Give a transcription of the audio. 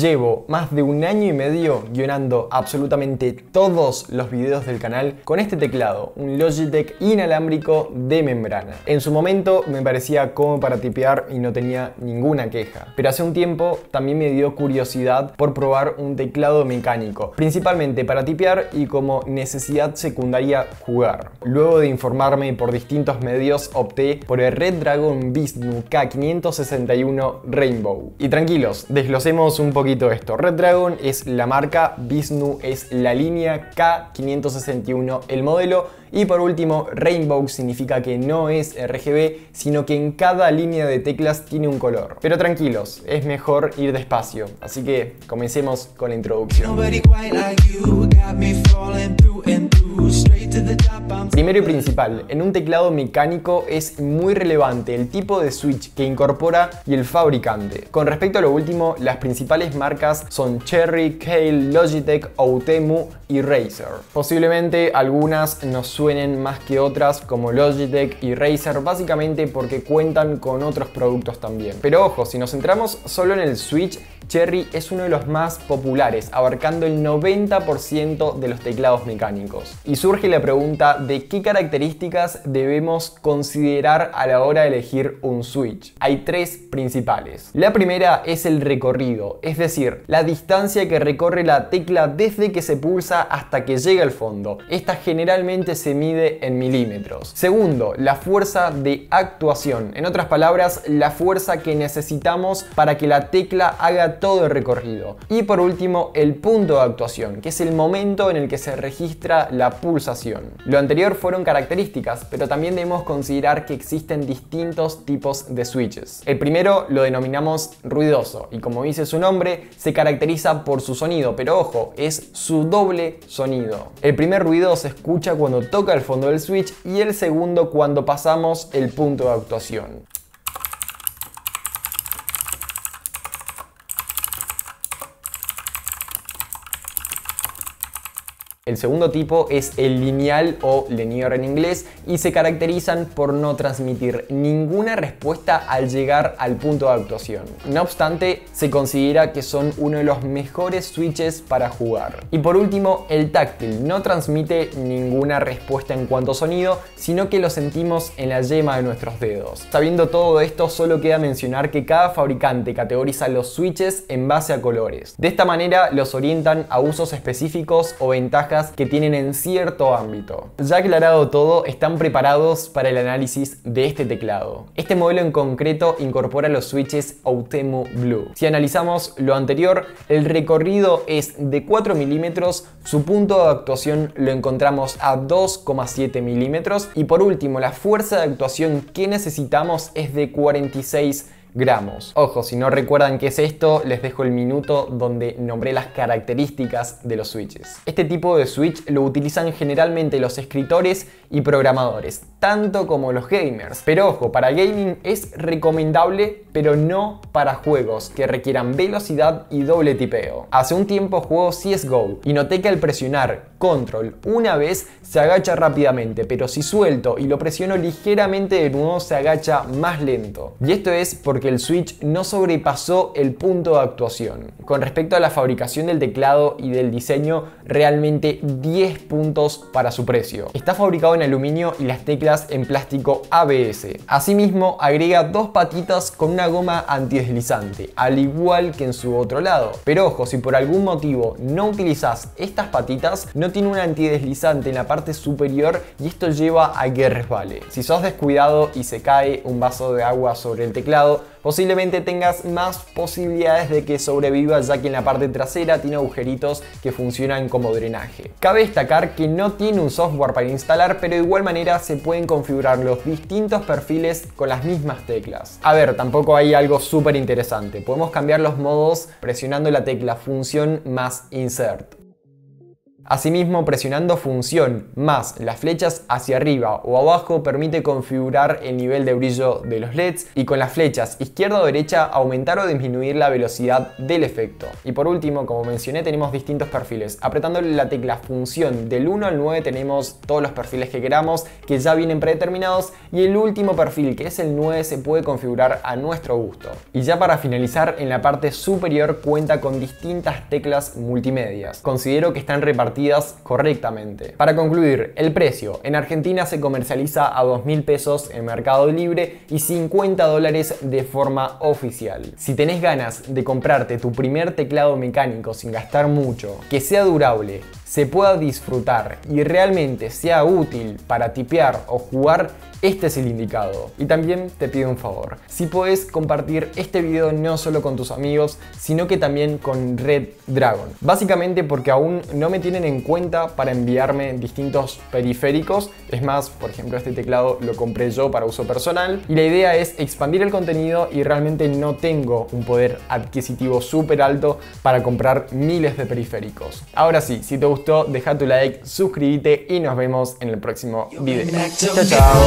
Llevo más de un año y medio guionando absolutamente todos los videos del canal con este teclado, un Logitech inalámbrico de membrana. En su momento me parecía cómodo para tipear y no tenía ninguna queja, pero hace un tiempo también me dio curiosidad por probar un teclado mecánico, principalmente para tipear y como necesidad secundaria jugar. Luego de informarme por distintos medios opté por el Red Dragon Vishnu K561 Rainbow. Y tranquilos, desglosemos un poco esto. Red Dragon es la marca, Vishnu es la línea, K561 el modelo y por último Rainbow significa que no es RGB, sino que en cada línea de teclas tiene un color. Pero tranquilos, es mejor ir despacio, así que comencemos con la introducción. Primero y principal, en un teclado mecánico es muy relevante el tipo de switch que incorpora y el fabricante. Con respecto a lo último, las principales marcas son Cherry, Kale, Logitech, Outemu y Razer. Posiblemente algunas nos suenen más que otras como Logitech y Razer básicamente porque cuentan con otros productos también. Pero ojo, si nos centramos solo en el switch, Cherry es uno de los más populares, abarcando el 90% de los teclados mecánicos. Y surge la pregunta de qué características debemos considerar a la hora de elegir un switch. Hay tres principales. La primera es el recorrido, es decir, la distancia que recorre la tecla desde que se pulsa hasta que llega al fondo. Esta generalmente se mide en milímetros. Segundo, la fuerza de actuación. En otras palabras, la fuerza que necesitamos para que la tecla haga todo el recorrido. Y por último, el punto de actuación, que es el momento en el que se registra la pulsación. Lo anterior fueron características, pero también debemos considerar que existen distintos tipos de switches. El primero lo denominamos ruidoso, y como dice su nombre, se caracteriza por su sonido, pero ojo, es su doble sonido. El primer ruido se escucha cuando toca el fondo del switch y el segundo cuando pasamos el punto de actuación. El segundo tipo es el lineal o linear en inglés y se caracterizan por no transmitir ninguna respuesta al llegar al punto de actuación. No obstante, se considera que son uno de los mejores switches para jugar. Y por último, el táctil no transmite ninguna respuesta en cuanto a sonido, sino que lo sentimos en la yema de nuestros dedos. Sabiendo todo esto, solo queda mencionar que cada fabricante categoriza los switches en base a colores. De esta manera los orientan a usos específicos o ventajas que tienen en cierto ámbito. Ya aclarado todo, están preparados para el análisis de este teclado. Este modelo en concreto incorpora los switches Outemu Blue. Si analizamos lo anterior, el recorrido es de 4 milímetros, su punto de actuación lo encontramos a 2,7 milímetros y por último la fuerza de actuación que necesitamos es de 46 gramos. Ojo, si no recuerdan qué es esto, les dejo el minuto donde nombré las características de los switches. Este tipo de switch lo utilizan generalmente los escritores y programadores, tanto como los gamers. Pero ojo, para gaming es recomendable, pero no para juegos que requieran velocidad y doble tipeo. Hace un tiempo juego CSGO y noté que al presionar control una vez se agacha rápidamente, pero si suelto y lo presiono ligeramente de nuevo se agacha más lento. Y esto es porque el Switch no sobrepasó el punto de actuación. Con respecto a la fabricación del teclado y del diseño, realmente 10 puntos para su precio. Está fabricado en aluminio y las teclas en plástico ABS. Asimismo, agrega dos patitas con una goma antideslizante, al igual que en su otro lado. Pero ojo, si por algún motivo no utilizas estas patitas, no tiene un antideslizante en la parte superior y esto lleva a que resbale. Si sos descuidado y se cae un vaso de agua sobre el teclado, posiblemente tengas más posibilidades de que sobreviva ya que en la parte trasera tiene agujeritos que funcionan como drenaje. Cabe destacar que no tiene un software para instalar, pero de igual manera se pueden configurar los distintos perfiles con las mismas teclas. A ver, tampoco hay algo súper interesante. Podemos cambiar los modos presionando la tecla función más insert. Asimismo, presionando función más las flechas hacia arriba o abajo permite configurar el nivel de brillo de los LEDs y con las flechas izquierda o derecha aumentar o disminuir la velocidad del efecto. Y por último, como mencioné, tenemos distintos perfiles. Apretando la tecla función del 1 al 9 tenemos todos los perfiles que queramos que ya vienen predeterminados y el último perfil que es el 9 se puede configurar a nuestro gusto. Y ya para finalizar, en la parte superior cuenta con distintas teclas multimedias. Considero que están repartidas correctamente. Para concluir, el precio. En Argentina se comercializa a 2.000 pesos en Mercado Libre y 50 dólares de forma oficial. Si tenés ganas de comprarte tu primer teclado mecánico sin gastar mucho, que sea durable, se pueda disfrutar y realmente sea útil para tipear o jugar, este es el indicado. Y también te pido un favor, si puedes compartir este video no solo con tus amigos, sino que también con Red Dragon. Básicamente porque aún no me tienen en cuenta para enviarme distintos periféricos. Es más, por ejemplo, este teclado lo compré yo para uso personal. Y la idea es expandir el contenido y realmente no tengo un poder adquisitivo súper alto para comprar miles de periféricos. Ahora sí, si te gustó, deja tu like, suscríbete y nos vemos en el próximo video. Chao, chao.